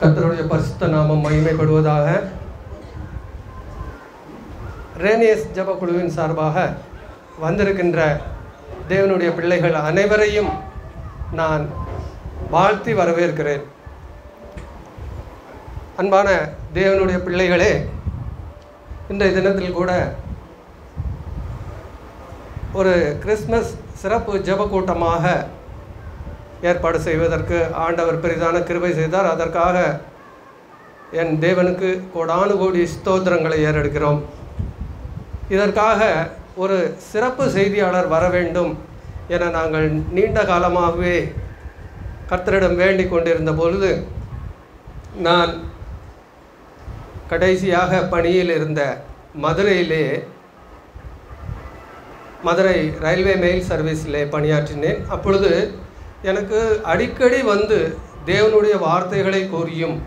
கத்தருடைய பரிசுத்த நாமம் மகிமைப்படுவதாக ரேனியஸ் ஜபக்குழுவின் சார்பாக வந்திருக்கின்ற தேவனுடைய பிள்ளைகள் அனைவரையும் நான் வாழ்த்தி வரவேற்கிறேன். அன்பான தேவனுடைய பிள்ளைகளே இன்றைய தினத்தில் கூட ஒரு கிறிஸ்மஸ் சிறப்பு ஜெப கூட்டமாக ஏற்பாடு செய்வதற்கு ஆண்டவர் பெரிதான கிருபை செய்தார். அதற்காக என் தேவனுக்கு கோடானு கோடி ஸ்தோத்திரங்களை ஏறெடுக்கிறோம். இதற்காக ஒரு சிறப்பு செய்தியாளர் வர வேண்டும் என நாங்கள் நீண்ட காலமாகவே கர்த்தரிடம் வேண்டிக் கொண்டிருந்த பொழுது நான் கடைசியாக பணியில் இருந்த மதுரையிலே மதுரை ரயில்வே மெயில் சர்வீஸில் பணியாற்றினேன். அப்பொழுது எனக்கு அடிக்கடி வந்து தேவனுடைய வார்த்தைகளை கூறியும்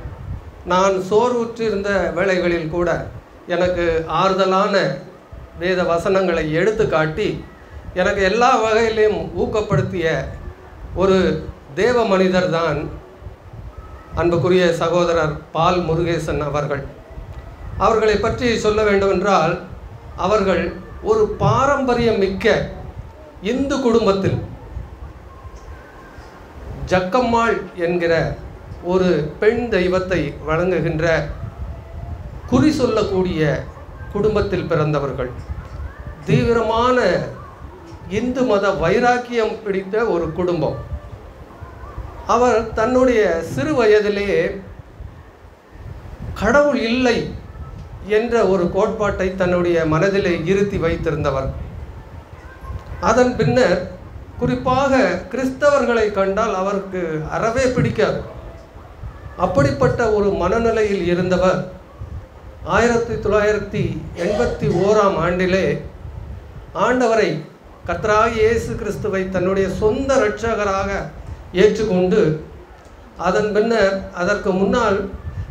நான் சோர்வுற்றிருந்த வேளைகளில் கூட எனக்கு ஆறுதலான வேத வசனங்களை எடுத்து காட்டி எனக்கு எல்லா வகையிலையும் ஊக்கப்படுத்திய ஒரு தேவ மனிதர் தான் அன்புக்குரிய சகோதரர் பால் முருகேசன் அவர்கள். அவர்களை பற்றி சொல்ல வேண்டுமென்றால் அவர்கள் ஒரு பாரம்பரியம் மிக்க இந்து குடும்பத்தில் ஜக்கம்மாள் என்கிற ஒரு பெண் தெய்வத்தை வழங்குகின்ற குறி சொல்லக்கூடிய குடும்பத்தில் பிறந்தவர்கள். தீவிரமான இந்து மத வைராக்கியம் பிடித்த ஒரு குடும்பம். அவர் தன்னுடைய சிறு வயதிலேயே கடவுள் இல்லை என்ற ஒரு கோட்பாட்டை தன்னுடைய மனதிலே இருத்தி வைத்திருந்தவர். அதன் பின்னர் குறிப்பாக கிறிஸ்தவர்களை கண்டால் அவருக்கு அறவே பிடிக்காது. அப்படிப்பட்ட ஒரு மனநிலையில் இருந்தவர் ஆயிரத்தி தொள்ளாயிரத்தி எண்பத்தி ஓராம் ஆண்டிலே ஆண்டவரை கர்த்தராக இயேசு கிறிஸ்துவை தன்னுடைய சொந்த இரட்சகராக ஏற்றுக்கொண்டு அதன் பின்னர் அதற்கு முன்னால்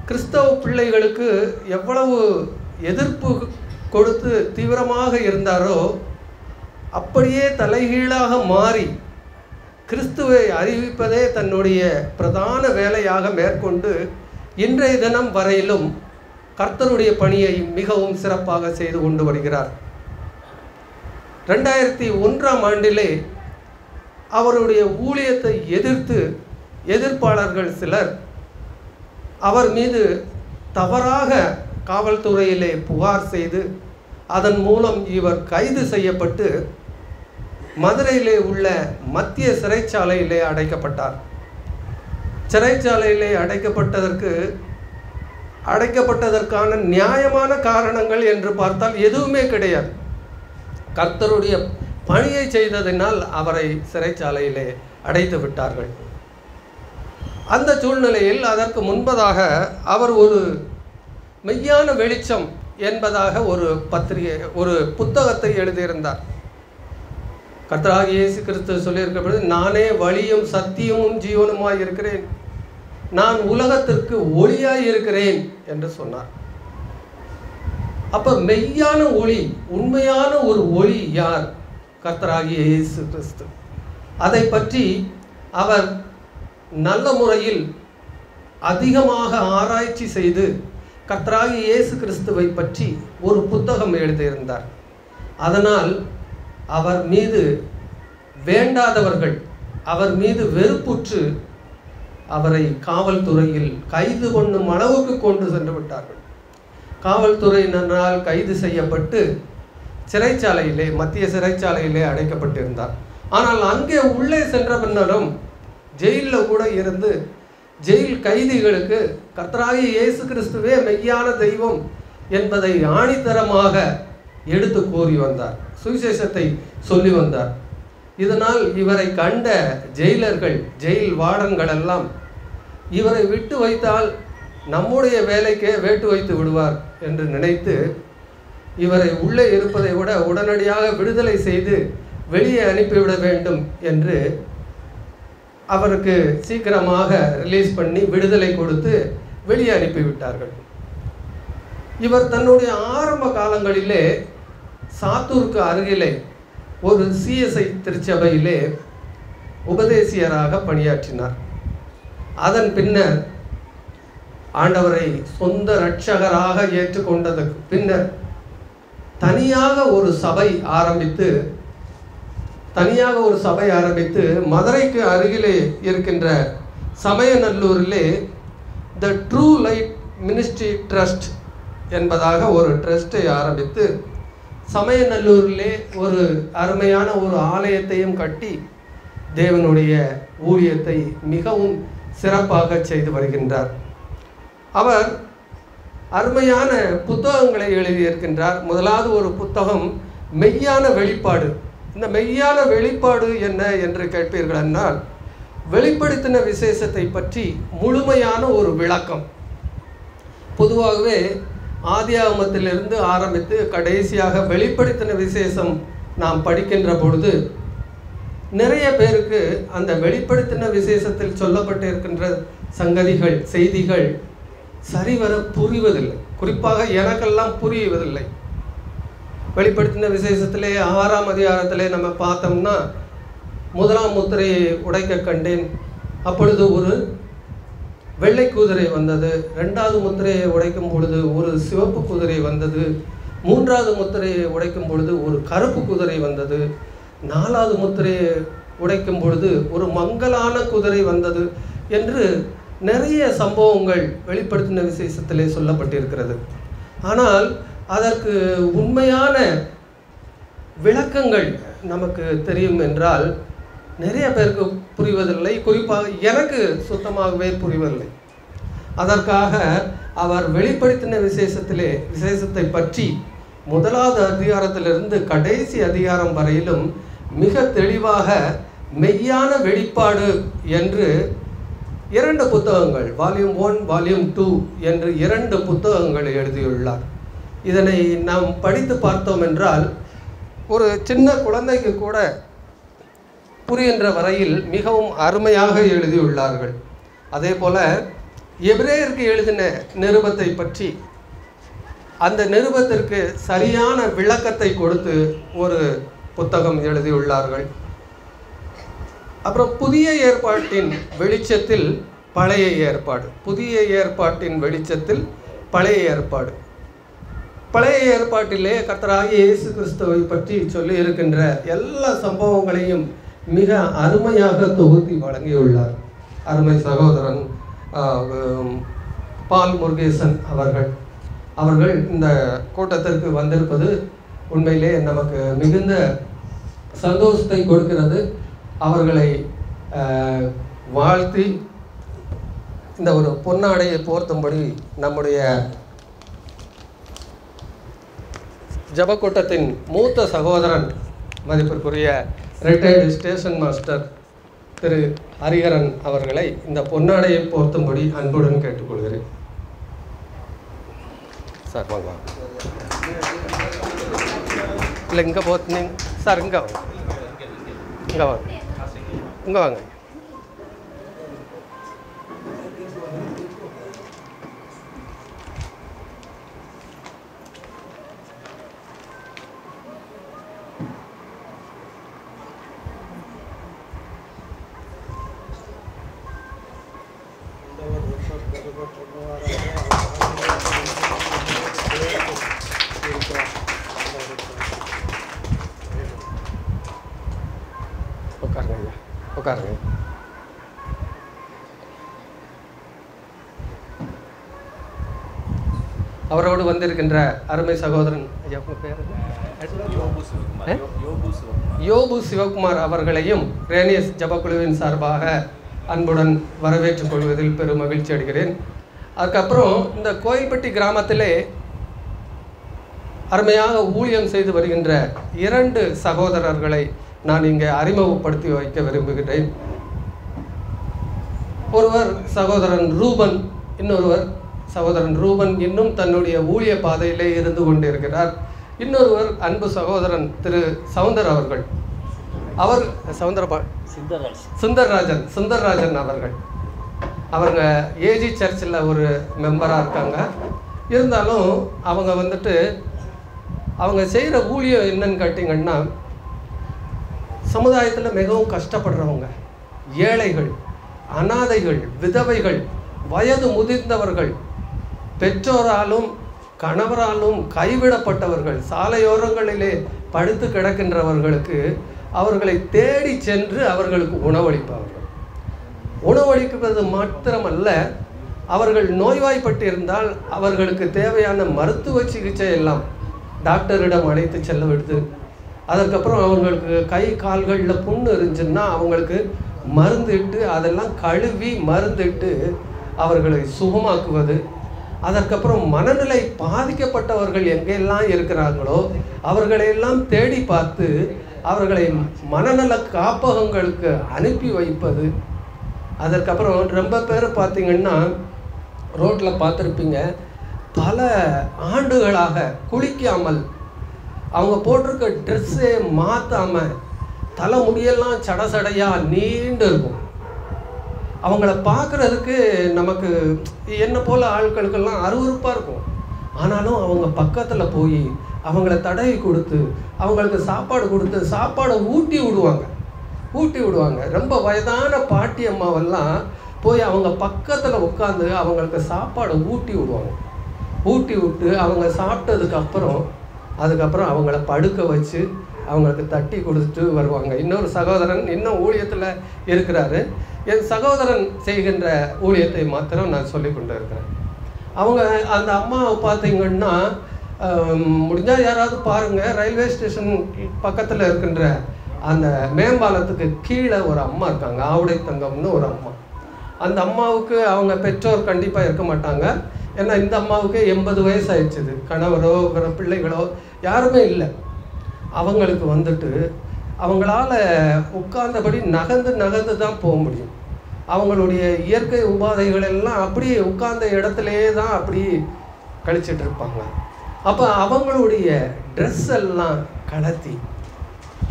கிறிஸ்தவ பிள்ளைகளுக்கு எவ்வளவு எதிர்ப்பு கொடுத்து தீவிரமாக இருந்தாரோ அப்படியே தலைகீழாக மாறி கிறிஸ்துவை அறிவிப்பதே தன்னுடைய பிரதான வேலையாக மேற்கொண்டு இன்றைய தினம் வரையிலும் கர்த்தருடைய பணியை மிகவும் சிறப்பாக செய்து கொண்டு வருகிறார். ரெண்டாயிரத்தி ஒன்றாம் ஆண்டிலே அவருடைய ஊழியத்தை எதிர்த்து எதிர்ப்பாளர்கள் சிலர் அவர் மீது தவறாக காவல்துறையிலே புகார் செய்து அதன் மூலம் இவர் கைது செய்யப்பட்டு மதுரையிலே உள்ள மத்திய சிறைச்சாலையிலே அடைக்கப்பட்டார். சிறைச்சாலையிலே அடைக்கப்பட்டதற்கு அடைக்கப்பட்டதற்கான நியாயமான காரணங்கள் என்று பார்த்தால் எதுவுமே கிடையாது. கர்த்தருடைய பணியை செய்ததினால் அவரை சிறைச்சாலையிலே அடைத்து விட்டார்கள். அந்த சூழ்நிலையில் அதற்கு முன்பதாக அவர் ஒரு மெய்யான வெளிச்சம் என்பதாக ஒரு பத்திரிகை ஒரு புத்தகத்தை எழுதியிருந்தார். கர்த்தராக இயேசு கிறிஸ்து சொல்லியிருக்கிற பொழுது நானே வழியும் சத்தியமும் ஜீவனுமாய் இருக்கிறேன். நான் உலகத்திற்கு ஒளியாய் இருக்கிறேன் என்று சொன்னார். அப்ப மெய்யான ஒளி உண்மையான ஒரு ஒளி யார்? கர்த்தராகிய இயேசு கிறிஸ்து அதை பற்றி அவர் நல்ல முறையில் அதிகமாக ஆராய்ச்சி செய்து கர்த்தராகிய இயேசு கிறிஸ்துவை பற்றி ஒரு புத்தகம் எழுதியிருந்தார் அதனால் அவர் மீது வேண்டாதவர்கள் அவர் மீது வெறுப்புற்று அவரை காவல்துறையில் கைது பண்ணும் அளவுக்கு கொண்டு சென்று விட்டார்கள். காவல்துறையினரால் கைது செய்யப்பட்டு சிறைச்சாலையிலே மத்திய சிறைச்சாலையிலே அடைக்கப்பட்டிருந்தார். ஆனால் அங்கே உள்ளே சென்ற பின்னரும் ஜெயிலில் கூட இருந்து ஜெயில் கைதிகளுக்கு கர்த்தராகிய இயேசு கிறிஸ்துவே மெய்யான தெய்வம் என்பதை ஆணித்தரமாக எடுத்து கூறி வந்தார். சுவிசேஷத்தை சொல்லி வந்தார். இதனால் இவரை கண்ட ஜெயிலர்கள் ஜெயில் வார்டன்கள் எல்லாம் இவரை விட்டு வைத்தால் நம்முடைய வேலைக்கே வேட்டு வைத்து விடுவார் என்று நினைத்து இவரை உள்ளே இருப்பதை விட உடனடியாக விடுதலை செய்து வெளியே அனுப்பிவிட வேண்டும் என்று அவருக்கு சீக்கிரமாக ரிலீஸ் பண்ணி விடுதலை கொடுத்து வெளியே அனுப்பிவிட்டார்கள். இவர் தன்னுடைய ஆரம்ப காலங்களிலே சாத்தூருக்கு அருகிலே ஒரு சிஎஸ்ஐ திருச்சபையிலே உபதேசியராக பணியாற்றினார். அதன் பின்னர் ஆண்டவரை சொந்த இரட்சகராக ஏற்றுக்கொண்டதற்கு பின்னர் தனியாக ஒரு சபை ஆரம்பித்து தனியாக ஒரு சபை ஆரம்பித்து மதுரைக்கு அருகிலே இருக்கின்ற சமயநல்லூரிலே the true light ministry trust என்பதாக ஒரு ட்ரஸ்ட்டை ஆரம்பித்து சமயநல்லூரிலே ஒரு அருமையான ஒரு ஆலயத்தையும் கட்டி தேவனுடைய ஊழியத்தை மிகவும் சிறப்பாக செய்து வருகின்றார். அவர் அருமையான புத்தகங்களை எழுதியிருக்கின்றார். முதலாவது ஒரு புத்தகம் மெய்யான வெளிப்பாடு. இந்த மெய்யான வெளிப்பாடு என்ன என்று கேட்பீர்கள் என்றால் வெளிப்படுத்தின விசேஷத்தை பற்றி முழுமையான ஒரு விளக்கம். பொதுவாகவே ஆதியாகமத்திலிருந்து ஆரம்பித்து கடைசியாக வெளிப்படுத்தின விசேஷம் நாம் படிக்கின்ற பொழுது நிறைய பேருக்கு அந்த வெளிப்படுத்தின விசேஷத்தில் சொல்லப்பட்டிருக்கின்ற சங்கதிகள் செய்திகள் சரிவர புரிவதில்லை. குறிப்பாக எனக்கெல்லாம் புரிவதில்லை வெளிப்படுத்தின விசேஷத்திலே ஆறாம் அதிகாரத்திலே நம்ம பார்த்தோம்னா முதலாம் முத்திரையை உடைக்க கண்டேன். அப்பொழுது ஒரு வெள்ளை குதிரை வந்தது. ரெண்டாவது முத்திரையை உடைக்கும் பொழுது ஒரு சிவப்பு குதிரை வந்தது. மூன்றாவது முத்திரையை உடைக்கும் பொழுது ஒரு கருப்பு குதிரை வந்தது. நாலாவது முத்திரையை உடைக்கும் பொழுது ஒரு மங்கலான குதிரை வந்தது என்று நிறைய சம்பவங்கள் வெளிப்படுத்தின விசேஷத்திலே சொல்லப்பட்டிருக்கிறது. ஆனால் அதற்கு உண்மையான விளக்கங்கள் நமக்கு தெரியும் என்றால் நிறைய பேருக்கு புரிவதில்லை. குறிப்பாக எனக்கு சுத்தமாகவே புரிவதில்லை. அதற்காக அவர் வெளிப்படுத்தின விசேஷத்திலே விசேஷத்தை பற்றி முதலாவது அதிகாரத்திலிருந்து கடைசி அதிகாரம் வரையிலும் மிக தெளிவாக மெய்யான வெளிப்பாடு என்று இரண்டு புத்தகங்கள் வால்யூம் ஒன் வால்யூம் டூ என்று இரண்டு புத்தகங்களை எழுதியுள்ளார். இதனை நாம் படித்து பார்த்தோம் என்றால் ஒரு சின்ன குழந்தைக்கு கூட புரிகின்ற வரையில் மிகவும் அருமையாக எழுதியுள்ளார்கள். அதே போல எபிரேயருக்கு எழுதின நிருபத்தை பற்றி அந்த நிருபத்திற்கு சரியான விளக்கத்தை கொடுத்து ஒரு புத்தகம் எழுதியுள்ளார்கள். அப்புறம் புதிய ஏற்பாட்டின் வெளிச்சத்தில் பழைய ஏற்பாடு புதிய ஏற்பாட்டின் வெளிச்சத்தில் பழைய ஏற்பாடு. பழைய ஏற்பாட்டிலே கர்த்தராகிய இயேசு கிறிஸ்துவை பற்றி சொல்லி இருக்கின்ற எல்லா சம்பவங்களையும் மிக அருமையாக தொகுத்தி வழங்கியுள்ளார். அருமை சகோதரன் பால் முருகேசன் அவர்கள். அவர்கள் இந்த கூட்டத்திற்கு வந்திருப்பது உண்மையிலே நமக்கு மிகுந்த சந்தோஷத்தை கொடுக்கிறது. அவர்களை வாழ்த்தி இந்த ஒரு பொன்னாடையை போர்த்தும்படி நம்முடைய ஜபக்கூட்டத்தின் மூத்த சகோதரன் மதிப்பிற்குரிய retired station master Thiru Hariharan அவர்களை இந்த பொன்னாடையை போர்த்தும்படி அன்புடன் கேட்டுக்கொள்கிறேன். சார் வாங்க இல்லை இங்கே போத்துனீங்க சார் இங்கே வாங்க. இங்கே வாங்க. இங்கே வாங்க. வந்திருக்கின்ற அருமை சகோதரன் ஐயா பேர்? யோபு சிவகுமார் அவர்களையும் ரேனியஸ் ஜபக்குழுவின் சார்பாக அன்புடன் வரவேற்றுக் கொள்வதில் பெரும் மகிழ்ச்சி அடைகிறேன். அதுக்கப்புறம் இந்த கோயில்பட்டி கிராமத்திலே அருமையாக ஊழியம் செய்து வருகின்ற இரண்டு சகோதரர்களை நான் இங்கே அறிமுகப்படுத்தி வைக்க விரும்புகிறேன் ஒருவர் சகோதரன் ரூபன் இன்னொருவர் சகோதரன் ரூபன் இன்னும் தன்னுடைய ஊழிய பாதையிலே இருந்து கொண்டிருக்கிறார். இன்னொருவர் அன்பு சகோதரன் திரு சவுந்தர் அவர்கள். அவர் சவுந்தரபா சித்தராஜ் சுந்தர்ராஜன் சுந்தர்ராஜன் அவர்கள். அவங்க ஏஜி சர்ச்சில் ஒரு மெம்பராக இருக்காங்க. இருந்தாலும் அவங்க வந்துட்டு அவங்க செய்கிற ஊழியம் என்னன்னு கேட்டிங்கன்னா சமுதாயத்தில் மிகவும் கஷ்டப்படுறவங்க. ஏழைகள் அனாதைகள் விதவைகள் வயது முதிர்ந்தவர்கள் பெற்றோராலும் கணவராலும் கைவிடப்பட்டவர்கள் சாலையோரங்களிலே படுத்து கிடக்கின்றவர்களுக்கு அவர்களை தேடி சென்று அவர்களுக்கு உணவளிப்பவர்கள். உணவளிப்பது மாத்திரமல்ல அவர்கள் நோய்வாய்ப்பட்டு இருந்தால் அவர்களுக்கு தேவையான மருத்துவ சிகிச்சை எல்லாம் டாக்டரிடம் அழைத்து செல்ல விடுது அதற்கப்புறம் அவங்களுக்கு கை கால்களில் புண்ணு இருந்துச்சுன்னா அவங்களுக்கு மருந்துட்டு அதெல்லாம் கழுவி மருந்துட்டு அவர்களை சுகமாக்குவது அதற்கப்புறம் மனநிலை பாதிக்கப்பட்டவர்கள் எங்கெல்லாம் இருக்கிறாங்களோ அவர்களையெல்லாம் தேடி பார்த்து அவர்களை மனநல காப்பகங்களுக்கு அனுப்பி வைப்பது. அதற்கப்புறம் ரொம்ப பேர் பார்த்திங்கன்னா ரோட்டில் பார்த்துருப்பீங்க. பல ஆண்டுகளாக குளிக்காமல் அவங்க போட்டிருக்க ட்ரெஸ்ஸே மாற்றாமல் தலை முடியெல்லாம் சட சடையாக நீண்டு இருக்கும். அவங்கள பார்க்குறதுக்கு நமக்கு என்ன போல் ஆட்களுக்கெல்லாம் அருவருப்பாக இருக்கும். ஆனாலும் அவங்க பக்கத்தில் போய் அவங்கள தடவி கொடுத்து அவங்களுக்கு சாப்பாடு கொடுத்து சாப்பாடை ஊட்டி விடுவாங்க. ஊட்டி விடுவாங்க. ரொம்ப வயதான பாட்டி அம்மாவெல்லாம் போய் அவங்க பக்கத்தில் உட்காந்து அவங்களுக்கு சாப்பாடை ஊட்டி விடுவாங்க. ஊட்டி விட்டு அவங்க சாப்பிட்டதுக்கப்புறம் அதுக்கப்புறம் அவங்கள படுக்க வச்சு அவங்களுக்கு தட்டி கொடுத்துட்டு வருவாங்க. இன்னொரு சகோதரன் இன்னும் ஊழியத்தில் இருக்கிறாரு. என் சகோதரன் செய்கின்ற ஊழியத்தை மாத்திரம் நான் சொல்லி கொண்டு இருக்கிறேன் அவங்க அந்த அம்மாவை பார்த்தீங்கன்னா முடிஞ்சால் யாராவது பாருங்கள் ரயில்வே ஸ்டேஷன் பக்கத்தில் இருக்கின்ற அந்த மேம்பாலத்துக்கு கீழே ஒரு அம்மா இருக்காங்க ஆவுடை தங்கம்னு ஒரு அம்மா. அந்த அம்மாவுக்கு அவங்க பெற்றோர் கண்டிப்பாக இருக்க மாட்டாங்க. ஏன்னா இந்த அம்மாவுக்கு எண்பது வயசு ஆயிடுச்சுது கணவரோ பிள்ளைகளோ யாருமே இல்லை. அவங்களுக்கு வந்துட்டு அவங்களால உட்கார்ந்தபடி நகர்ந்து நகர்ந்து தான் போக முடியும். அவங்களுடைய இயற்கை உபாதைகள் எல்லாம் அப்படியே உட்கார்ந்த இடத்துலையே தான் அப்படி கழிச்சிட்டு இருப்பாங்க. அப்போ அவங்களுடைய ட்ரெஸ் எல்லாம் கலத்தி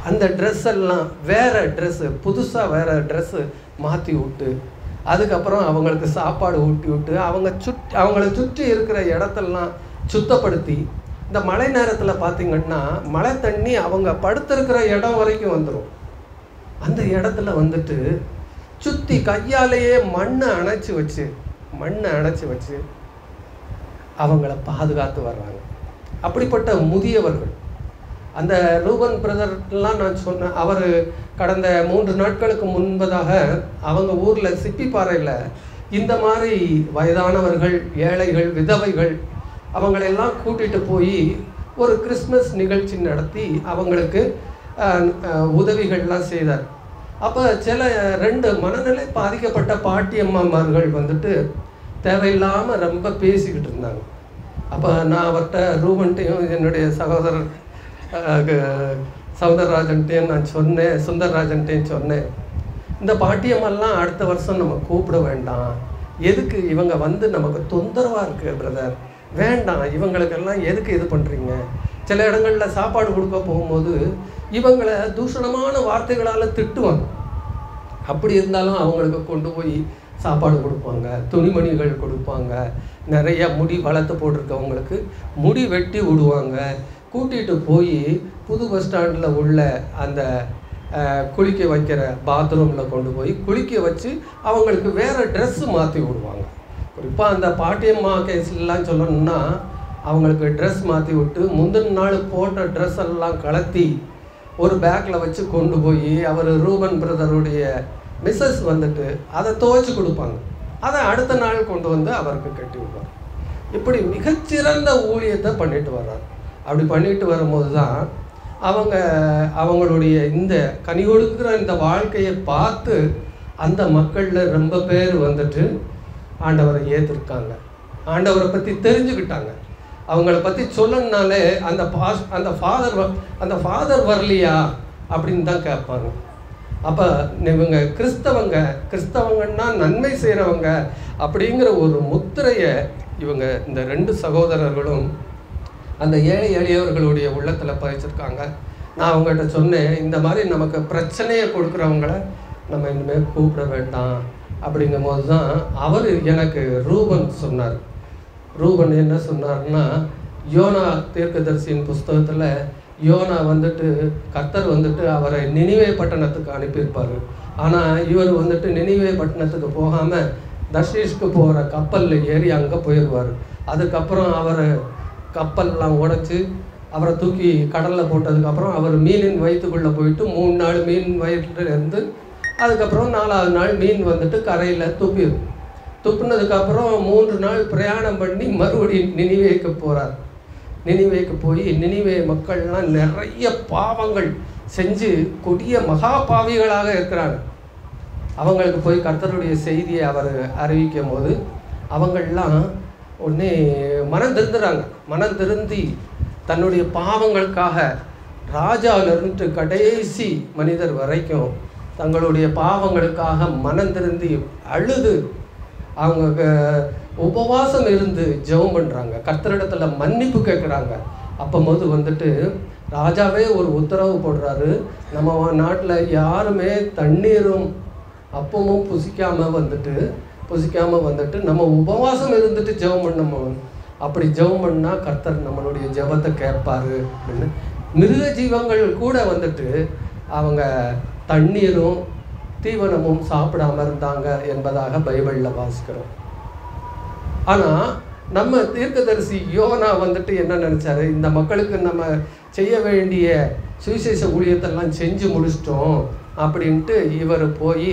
அந்த ட்ரெஸ் எல்லாம் வேற ட்ரெஸ்ஸு புதுசாக வேறு ட்ரெஸ்ஸு மாற்றி விட்டு அதுக்கப்புறம் அவங்களுக்கு சாப்பாடு ஊட்டி விட்டு அவங்க சுட் அவங்கள சுற்றி இருக்கிற இடத்தெல்லாம் சுத்தப்படுத்தி இந்த மழை நேரத்தில் பார்த்தீங்கன்னா மழை தண்ணி அவங்க படுத்திருக்கிற இடம் வரைக்கும் வந்துடும் அந்த இடத்துல வந்துட்டு சுற்றி கையாலேயே மண்ணை அணைச்சி வச்சு மண்ணை அணைச்சி வச்சு அவங்கள பாதுகாத்து வர்றாங்க. அப்படிப்பட்ட முதியவர்கள். அந்த ரூபன் பிரதர்லாம் நான் சொன்னேன் அவர் கடந்த மூன்று நாட்களுக்கு முன்பதாக அவங்க ஊரில் சிப்பிப்பாறையில் இந்த மாதிரி வயதானவர்கள் ஏழைகள் விதவைகள் அவங்களெல்லாம் கூட்டிகிட்டு போய் ஒரு கிறிஸ்மஸ் நிகழ்ச்சி நடத்தி அவங்களுக்கு உதவிகள்லாம் செய்தார். அப்போ சில ரெண்டு மனநிலை பாதிக்கப்பட்ட பாட்டியம்மாமார்கள் வந்துட்டு தேவையில்லாமல் ரொம்ப பேசிக்கிட்டு இருந்தாங்க. அப்போ நான் அவர்கிட்ட ரூபன்ட்டையும் என்னுடைய சகோதரர் சௌந்தரராஜன்ட்டையும் நான் சொன்னேன் சுந்தரராஜன்ட்டையும் சொன்னேன். இந்த பாட்டியம்மெல்லாம் அடுத்த வருஷம் நம்ம கூப்பிட வேண்டாம். எதுக்கு இவங்க வந்து நமக்கு தொந்தரவாக இருக்குது பிரதர் வேண்டாம் இவங்களுக்கெல்லாம் எதுக்கு இது பண்ணுறீங்க சில இடங்களில் சாப்பாடு கொடுக்க போகும்போது இவங்களை தூஷணமான வார்த்தைகளால் திட்டுவாங்க. அப்படி இருந்தாலும் அவங்களுக்கு கொண்டு போய் சாப்பாடு கொடுப்பாங்க துணிமணிகள் கொடுப்பாங்க நிறைய முடி வளர்த்து போட்டிருக்கவங்களுக்கு முடி வெட்டி விடுவாங்க. கூட்டிகிட்டு போய் புது பஸ் ஸ்டாண்டில் உள்ள அந்த குளிக்க வைக்கிற பாத்ரூமில் கொண்டு போய் குளிக்க வச்சு அவங்களுக்கு வேறு ட்ரெஸ்ஸு மாற்றி விடுவாங்க. குறிப்பாக அந்த பாட்டியம்மா கேஸ்லாம் சொல்லணும்னா அவங்களுக்கு ட்ரெஸ் மாற்றி விட்டு முந்தின நாள் போட்ட ட்ரெஸ் எல்லாம் கலத்தி ஒரு பேக்கில் வச்சு கொண்டு போய் அவர் ரூபன் பிரதருடைய மிஸ்ஸஸ் வந்துட்டு அதை துவைச்சு கொடுப்பாங்க. அதை அடுத்த நாள் கொண்டு வந்து அவருக்கு கட்டி விடுவார் இப்படி மிகச்சிறந்த ஊழியத்தை பண்ணிட்டு வர்றார். அப்படி பண்ணிட்டு வரும்போது தான் அவங்க அவங்களுடைய இந்த கனி கொடுக்குற இந்த வாழ்க்கையை பார்த்து அந்த மக்களில் ரொம்ப பேர் வந்துட்டு ஆண்டவரை ஏற்றிருக்காங்க ஆண்டவரை பற்றி தெரிஞ்சுக்கிட்டாங்க. அவங்கள பற்றி சொல்லணுனாலே அந்த பாஸ் அந்த ஃபாதர் அந்த ஃபாதர் வரலையா அப்படின்னு தான் கேட்பாங்க. அப்போ இவங்க கிறிஸ்தவங்க கிறிஸ்தவங்கன்னா நன்மை செய்கிறவங்க அப்படிங்கிற ஒரு முத்திரையை இவங்க இந்த ரெண்டு சகோதரர்களும் அந்த ஏழை எளியவர்களுடைய உள்ளத்தில் பதிச்சிருக்காங்க நான் அவங்ககிட்ட சொன்னேன் இந்த மாதிரி நமக்கு பிரச்சனையை கொடுக்குறவங்கள நம்ம இனிமேல் கூப்பிட வேண்டாம். அப்படிங்கும் போது தான் அவர் எனக்கு ரூபன் சொன்னார். ரூபன் என்ன சொன்னார்னா யோனா தீர்க்கதரிசியின் புஸ்தகத்தில் யோனா வந்துட்டு கர்த்தர் வந்துட்டு அவரை நினைவே பட்டணத்துக்கு அனுப்பியிருப்பார். ஆனால் இவர் வந்துட்டு நினைவே பட்டணத்துக்கு போகாமல் தர்ஷீஷ்க்கு போகிற கப்பலில் ஏறி அங்கே போயிடுவார் அதுக்கப்புறம் அவர் கப்பல்லாம் உடைச்சி அவரை தூக்கி கடலில் போட்டதுக்கப்புறம் அவர் மீனின் வயிற்றுக்குள்ளே போயிட்டு மூணு நாள் மீன் வயிற்றுலேருந்து அதுக்கப்புறம் நாலாவது நாள் மீன் வந்துட்டு கரையில் துப்பிடும் துப்புனதுக்கப்புறம் மூன்று நாள் பிரயாணம் பண்ணி மறுபடியும் நினைவேக்க போகிறார் நினைவேக்க போய் நினைவே மக்கள்லாம் நிறைய பாவங்கள் செஞ்சு கொடிய மகா பாவிகளாக இருக்கிறாங்க. அவங்களுக்கு போய் கர்த்தருடைய செய்தியை அவர் அறிவிக்கும் போது அவங்கள்லாம் உடனே மனம் திருந்துறாங்க. மனம் திருந்தி தன்னுடைய பாவங்களுக்காக ராஜாவிலிருந்து கடைசி மனிதர் வரைக்கும் தங்களுடைய பாவங்களுக்காக மனந்திருந்து அழுது அவங்க க- உபவாசம் இருந்து ஜெபம் பண்ணுறாங்க கர்த்தரிடத்தில் மன்னிப்பு கேட்குறாங்க. அப்போது வந்துட்டு ராஜாவே ஒரு உத்தரவு போடுறாரு. நம்ம நாட்டில் யாருமே தண்ணீரும் அப்பமும் புசிக்காமல் வந்துட்டு புசிக்காமல் வந்துட்டு நம்ம உபவாசம் இருந்துட்டு ஜெபம் பண்ணணும் அப்படி ஜெபம் பண்ணால் கர்த்தர் நம்மளுடைய ஜெபத்தை கேட்பாரு அப்படின்னு. மிருக ஜீவங்கள் கூட வந்துட்டு அவங்க தண்ணீரும் தீவனமும் சாப்பிடாம இருந்தாங்க என்பதாக பைபிளில் வாசிக்கிறோம். ஆனால் நம்ம தீர்க்கதரிசி யோனா வந்துட்டு என்ன நினச்சாரு? இந்த மக்களுக்கு நம்ம செய்ய வேண்டிய சுவிசேஷ ஊழியத்தெல்லாம் செஞ்சு முடிச்சிட்டோம் அப்படின்ட்டு இவர் போய்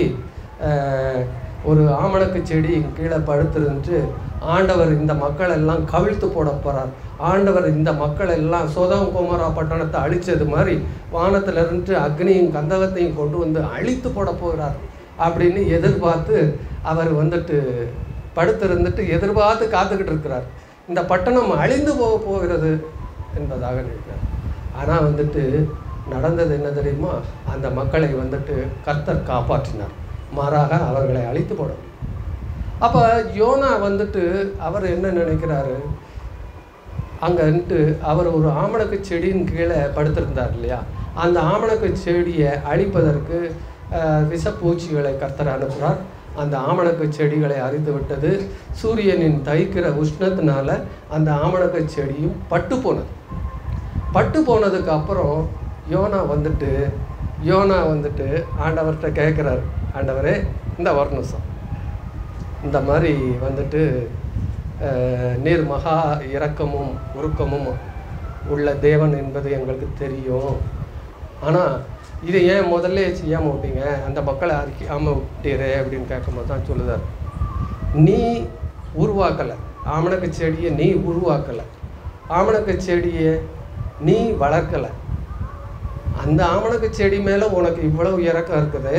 ஒரு ஆமணக்கு செடி கீழே படுத்துருந்து ஆண்டவர் இந்த மக்கள் எல்லாம் கவிழ்த்து போட போகிறார் ஆண்டவர் இந்த மக்கள் எல்லாம் சோதம் குமரா பட்டணத்தை அழிச்சது மாதிரி வானத்திலிருந்து அக்னியும் கந்தகத்தையும் கொண்டு வந்து அழித்து போட போகிறார் அப்படின்னு எதிர்பார்த்து அவர் வந்துட்டு படுத்திருந்துட்டு எதிர்பார்த்து காத்துக்கிட்டு இருக்கிறார். இந்த பட்டணம் அழிந்து போக போகிறது என்பதாக நினைக்கிறார். ஆனால் வந்துட்டு நடந்தது என்ன தெரியுமா? அந்த மக்களை வந்துட்டு கர்த்தர் காப்பாற்றினார். மாறாக அவர்களை அழித்து போட. அப்போ யோனா வந்துட்டு அவர் என்ன நினைக்கிறாரு? அங்கேன்ட்டு அவர் ஒரு ஆமணக்கு செடியின் கீழே படுத்திருந்தார் இல்லையா? அந்த ஆமணக்கு செடியை அழிப்பதற்கு விஷப்பூச்சிகளை கர்த்தர் அனுப்புகிறார். அந்த ஆமணக்கு செடிகளை அரித்து விட்டது. சூரியனின் தைக்கிற உஷ்ணத்தினால அந்த ஆமணக்கு செடியும் பட்டு போனது. பட்டு போனதுக்கு அப்புறம் யோனா வந்துட்டு யோனா வந்துட்டு ஆண்டவர்கிட்ட கேட்குறாரு. ஆண்டவரே இந்த ஒரு நிமிஷம் இந்த மாதிரி வந்துட்டு நீர் மகா இரக்கமும் உருக்கமும் உள்ள தேவன் என்பது எங்களுக்கு தெரியும். ஆனால் இதை ஏன் முதல்ல செய்யாமல் விட்டீங்க அந்த மக்களை அறிக்காமல் விட்டீரே அப்படின்னு கேட்கும்போது தான் சொல்லுதார். நீ உருவாக்கலை. ஆமணக்கு செடியை நீ உருவாக்கலை. ஆமணக்கு செடியை நீ வளர்க்கலை. அந்த ஆமணக்கு செடி மேலே உனக்கு இவ்வளவு இறக்கம் இருக்குது.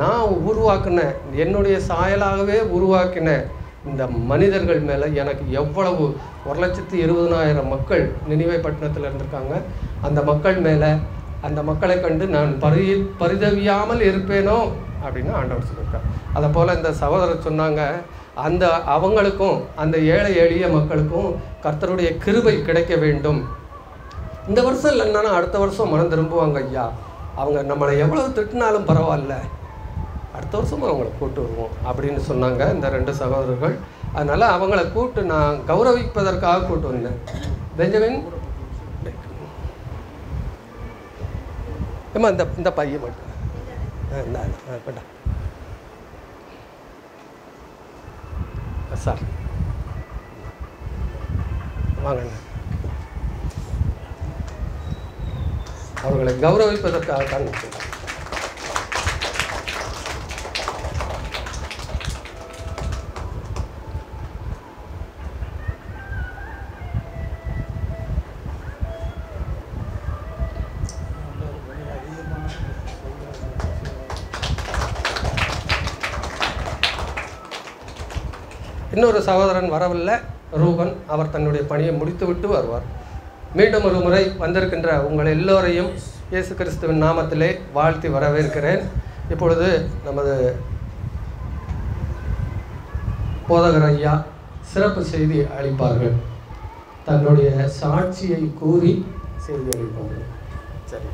நான் உருவாக்கினேன் என்னுடைய சாயலாகவே உருவாக்கினேன் இந்த மனிதர்கள் மேலே எனக்கு எவ்வளவு ஒரு லட்சத்து இருபதனாயிரம் மக்கள் நினைவை பட்டணத்தில் இருந்திருக்காங்க. அந்த மக்கள் மேலே அந்த மக்களை கண்டு நான் பரி பரிதவியாமல் இருப்பேனோ? அப்படின்னு ஆண்டவர் சொல்லியிருக்கார். அதை போல் இந்த சகோதரர் சொன்னாங்க அந்த அவங்களுக்கும் அந்த ஏழை எளிய மக்களுக்கும் கர்த்தருடைய கிருபை கிடைக்க வேண்டும். இந்த வருஷம் இல்லைன்னா அடுத்த வருஷம் மனம் திரும்புவாங்க ஐயா. அவங்க நம்மளை எவ்வளவு திட்டினாலும் பரவாயில்ல. அடுத்த வருஷமும் அவங்கள கூட்டு வருவோம் அப்படின்னு சொன்னாங்க இந்த ரெண்டு சகோதரர்கள். அதனால் அவங்கள கூட்டு நான் கௌரவிப்பதற்காக கூட்டு வந்தேன். பெஞ்சமின்? ஏமா இந்த இந்த பையன் மட்டும். ஆ, சார். வாங்கண்ணா அவர்களை கௌரவிப்பதற்காக தான் இன்னொரு சகோதரன் வரவில்லை. ரூபன் அவர் தன்னுடைய பணியை முடித்துவிட்டு வருவார். மீண்டும் ஒரு முறை வந்திருக்கின்ற உங்கள் எல்லோரையும் இயேசு கிறிஸ்துவின் நாமத்திலே வாழ்த்தி வரவேற்கிறேன். இப்பொழுது நமது போதகர் ஐயா சிறப்பு செய்தி அளிப்பார்கள். தன்னுடைய சாட்சியை கூறி செய்தி அளிப்பார்கள். சரி.